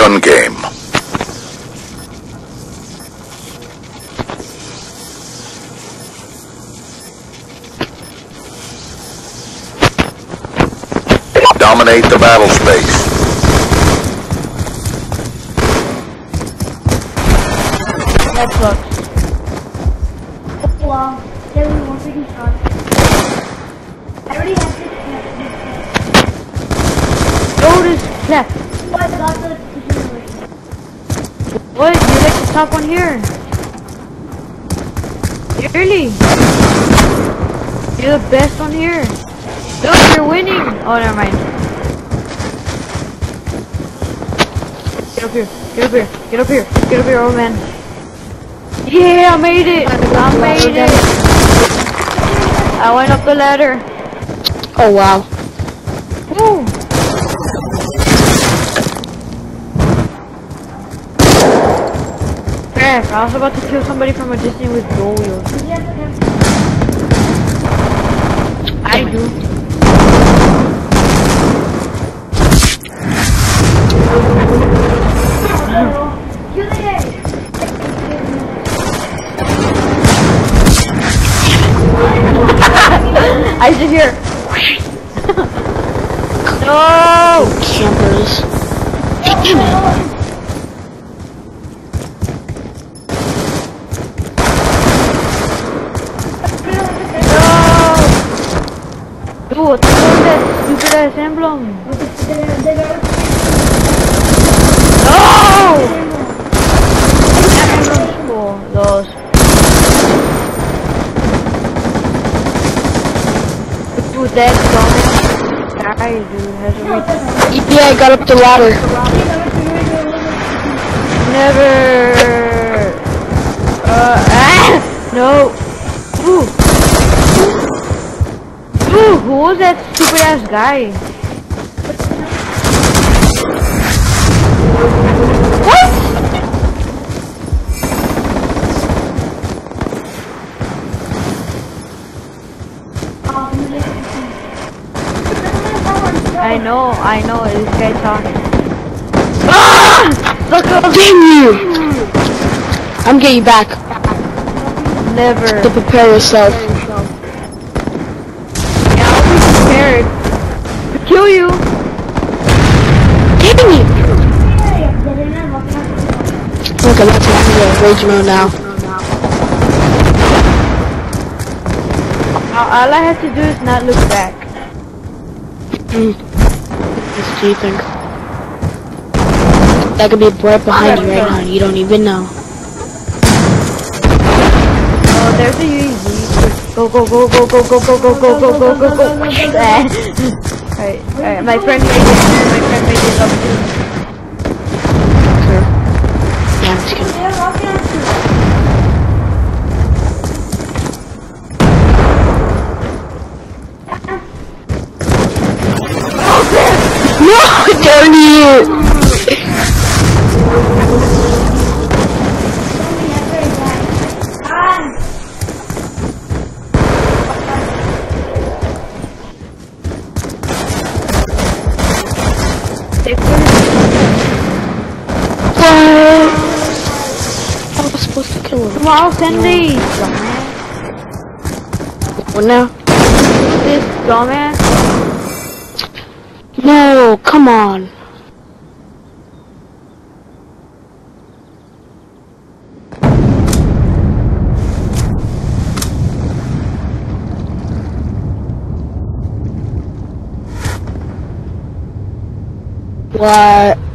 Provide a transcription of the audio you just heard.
gun game. Dominate the battle space. That sucks. Oh, wow. There was one freaking shot. I already have this. Oh, this yeah. Oh, I got the situation. What? You like the top one here? Really? You're the best one here. Look, you're winning. Oh, never mind. Get up here. Get up here. Get up here. Get up here, old man. Yeah, I made it. I made it. I went up the ladder. Oh wow. Woo. Eric, I was about to kill somebody from a distance with dual wheels. I oh do. I just hear. no! Campers. Oh! what's that? You emblem. No! Dude, has a. EPA got up the ladder. Never. Uh, ah! No. Ooh. Ooh, who was that stupid ass guy? What? I know, I know, this guy talking. Ah! Look up! Damn you! I'm getting back. Never. To prepare yourself. Yeah, I'll be prepared to kill you. Damn you! Okay, let's go to rage mode now. All all I have to do is not look back. Mm. What do you think? That could be right behind you right now, you don't even know. Oh, there's a UAV. Go, go, go, go, go, go, go, go, go, go, go, go, go. Alright, alright, my friend made it. My friend made it up too. Sure. Yeah. No, you! They put it What? I was supposed to kill him. tomorrow Sunday. What now? This dumbass. No, come on. What?